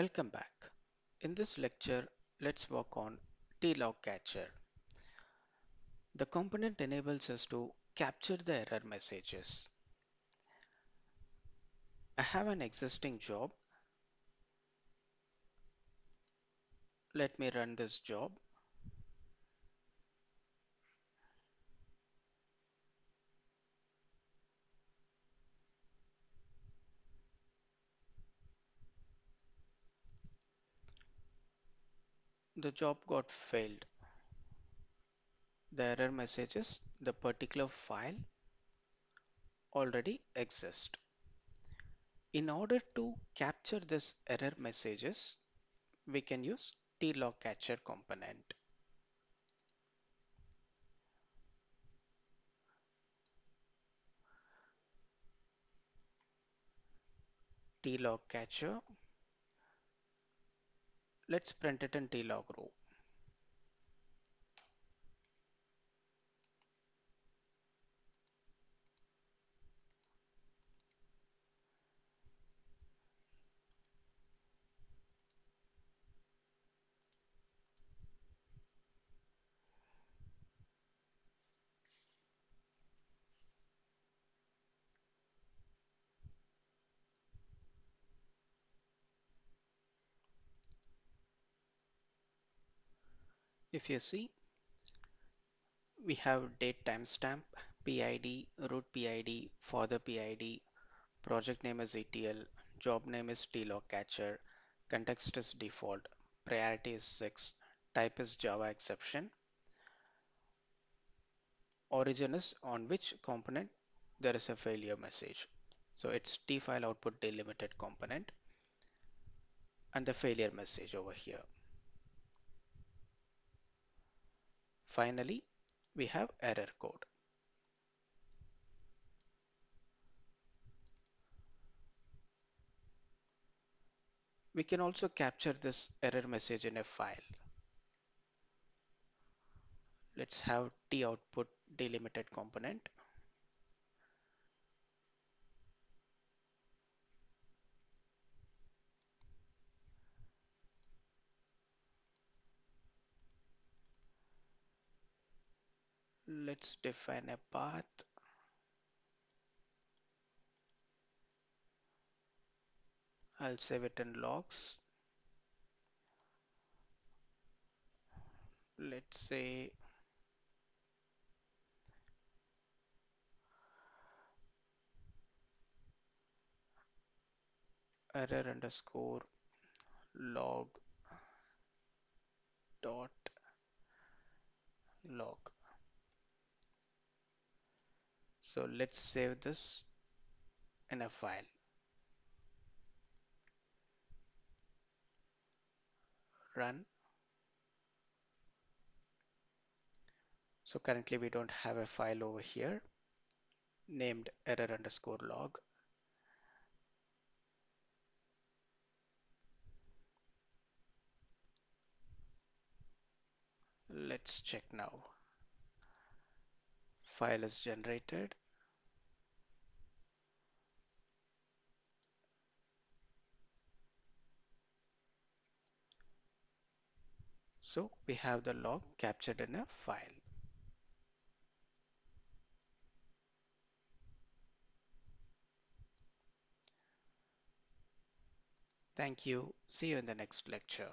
Welcome back. In this lecture, let's work on tLogCatcher. The component enables us to capture the error messages. I have an existing job. Let me run this job. The job got failed. The error messages the particular file already exist. In order to capture this error messages, we can use tLogCatcher component. tLogCatcher. Let's print it in TLog row. If you see, we have date timestamp, PID, root PID, father PID, project name is ETL, job name is tLogCatcher, context is default, priority is 6, type is Java exception, origin is on which component there is a failure message. So it's tFileOutputDelimited component and the failure message over here. Finally, we have error code. We can also capture this error message in a file. Let's have T output delimited component. Let's define a path. I'll save it in logs. Let's say error underscore log dot log. So let's save this in a file. Run. So currently we don't have a file over here named error underscore log. Let's check now. File is generated. So we have the log captured in a file. Thank you. See you in the next lecture.